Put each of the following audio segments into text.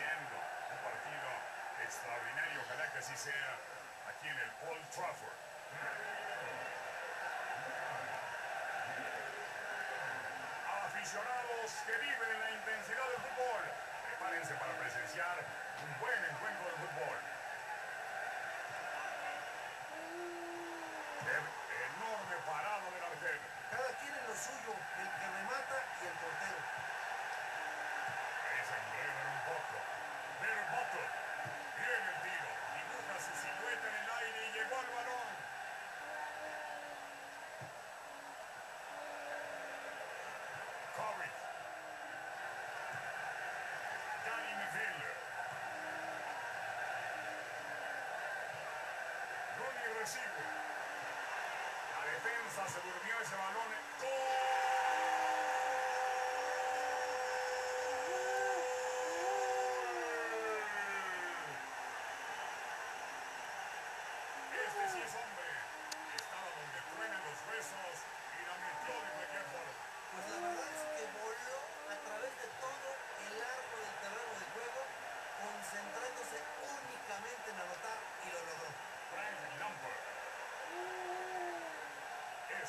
un partido extraordinario. Ojalá que así sea aquí en el Old Trafford. Aficionados que viven la intensidad del fútbol, prepárense para presenciar un buen encuentro de fútbol. El enorme parado del arquero. Cada quien en lo suyo, el que remata y el portero. Enreda un poco. Pero Butler, bien el tiro, dibuja su silueta en el aire y llegó al balón. Curry. Danny Neville. Rooney recibe. La defensa se durmió ese balón. ¡Gol! Este sí es hombre. Estaba donde truenan los huesos y la metió de cualquier forma. Pues la verdad es que voló a través de todo el arco del terreno de juego, concentrándose únicamente en anotar y lo logró. Frank Lampard.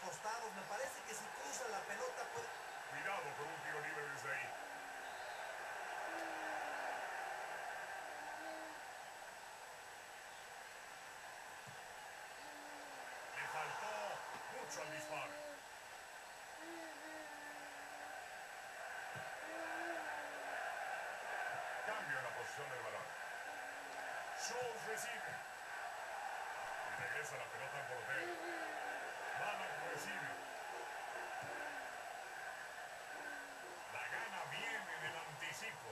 costados. Me parece que si cruza la pelota puede... Cuidado con un tiro libre desde ahí. Le faltó mucho al disparo. Cambio en la posición del balón. Schultz recibe. Regresa la pelota al portero. La gana bien en el anticipo.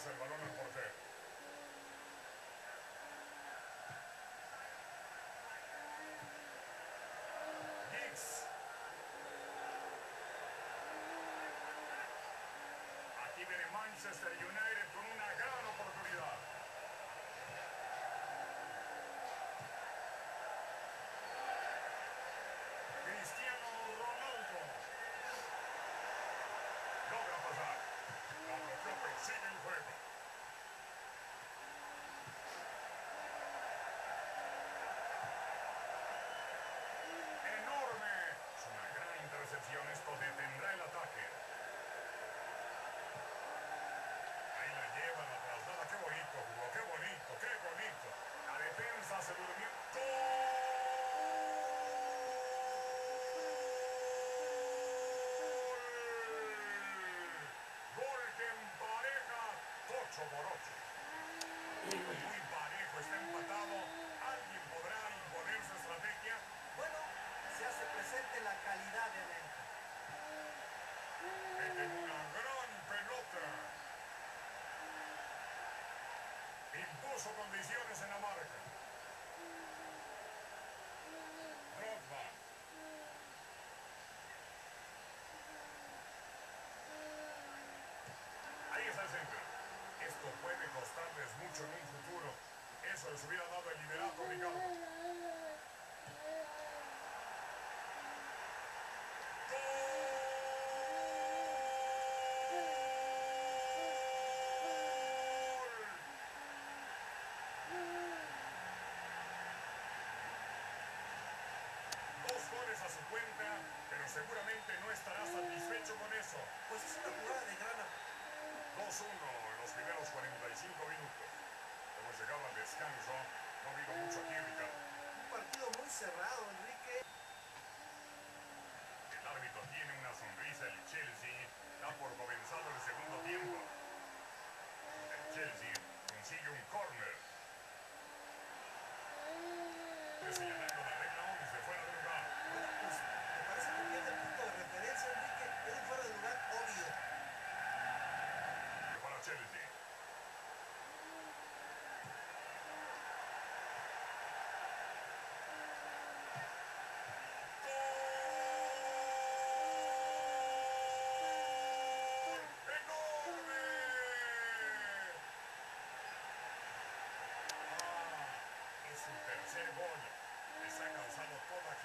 El balón al portero. Viene Manchester United con una gran oportunidad. Cristiano Ronaldo. Logra pasar. La bloqueó, sigue el juego. Enorme. Es una gran intercepción. Esto detendrá el ataque. Ahí la lleva, la traslada. Qué bonito jugó. Qué bonito, qué bonito. La defensa se durmió. ¡Gol! Gol que empareja 8 por 8. Muy parejo, está empatado. ¿Alguien podrá imponer su estrategia? Bueno, se hace presente la calidad de elenco. Meten una gran pelota. Impuso condiciones en la marca. Drogba. Ahí está el centro. Esto puede costarles mucho en un futuro. Eso les hubiera dado el liderato, Ricardo. a su cuenta, pero seguramente no estará satisfecho con eso. Pues es una jugada de grana. 2-1 en los primeros 45 minutos. Hemos llegado al descanso. No ha habido mucho aquí, Ricardo. Un partido muy cerrado, Enrique. El árbitro tiene una sonrisa. El Chelsea da por comenzado el segundo tiempo. El Chelsea consigue un córner.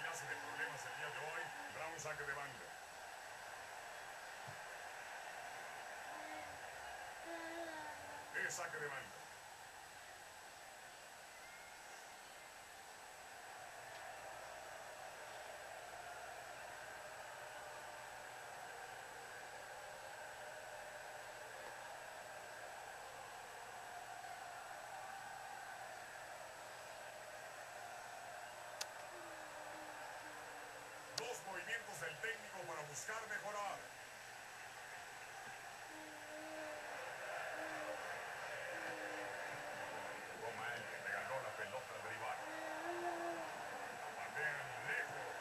Clase de problemas el día de hoy. Brown saque de banda. Es saque de banda. Dos movimientos del técnico para buscar mejorar. Jugó mal, le regaló la pelota al rival. La patean lejos.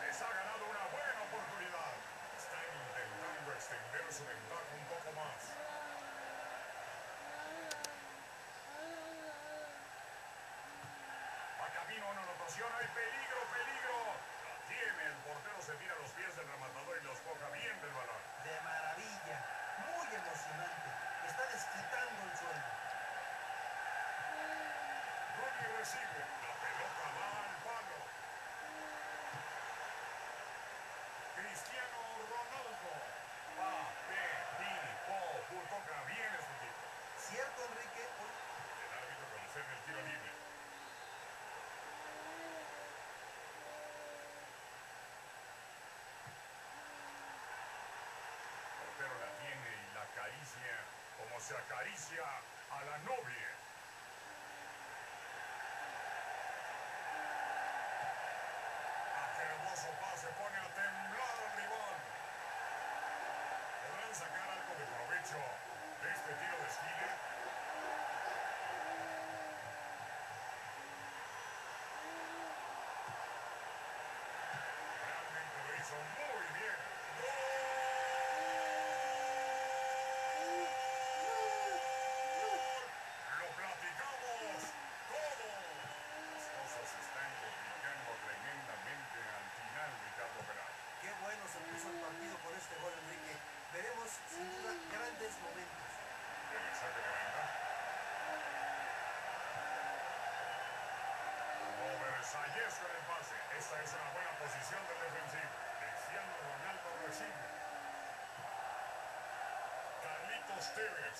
Les ha ganado una buena oportunidad. Están intentando extender su ventaja un poco más. Va camino a una anotación. Hay peligro, peligro. La tiene. El portero se tira a los pies del rematador y los coja bien del balón. De maravilla. Muy emocionante. Está desquitando el sueldo. Rooney recibe. La pelota va al palo. Cristiano Ronaldo. Pa, pe, pi, po, pu, toca bien este tipo. ¿Cierto, Enrique? El árbitro concede el tiro libre. El portero la tiene y la acaricia como se acaricia a la novia. Aquel hermoso pase pone a temblar al rival. ¿Podrán sacar algo de provecho de este tiro de esquina? Realmente lo hizo muy bien. ¡Gol! Lo platicamos todo. Las cosas se están complicando tremendamente al final, Ricardo Peral. Qué bueno se puso el partido con este gol, Enrique. Veremos sin duda grandes momentos. El saque de banda. El pase. Esta es una buena posición del defensivo. Cristiano Ronaldo recibe. Carlitos Tevez.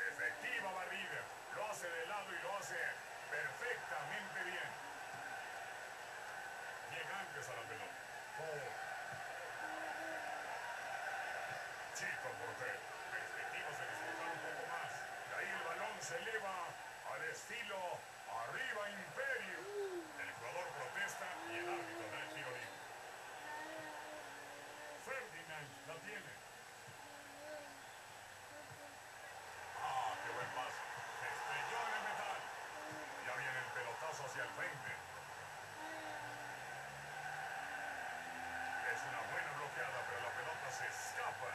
Efectiva barrida. Lo hace de lado y lo hace perfectamente bien. Llegantes a la pelota. Oh. Chico portero. Perspectivas de disfrutar un poco más. De ahí el balón se eleva al estilo arriba imperio. El jugador protesta y el árbitro da el tiro libre. Ferdinand la tiene. Ah, qué buen pase. Se estrelló en el metal. Ya viene el pelotazo hacia el frente. Es una buena bloqueada, pero la pelota se escapa.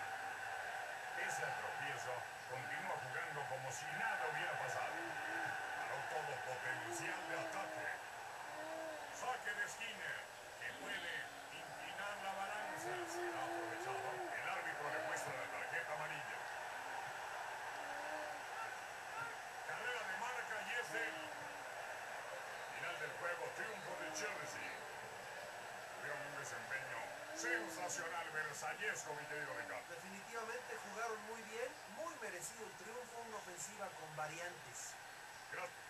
Ese tropiezo continúa jugando como si nada hubiera pasado. Todo potencial de ataque. Saque de esquina que puede inclinar la balanza. Será aprovechado. El árbitro le muestra la tarjeta amarilla. Carrera de marca y es él. Final del juego, triunfo de Chelsea. Tuvieron un desempeño sensacional, versallesco, mi querido Ricardo. Definitivamente jugaron muy bien, muy merecido el triunfo, una ofensiva con variantes. Gracias.